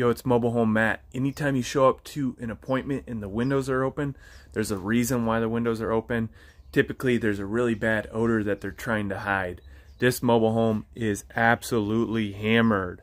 Yo, it's Mobile Home Matt. Anytime you show up to an appointment and the windows are open, there's a reason why the windows are open. Typically, there's a really bad odor that they're trying to hide. This mobile home is absolutely hammered.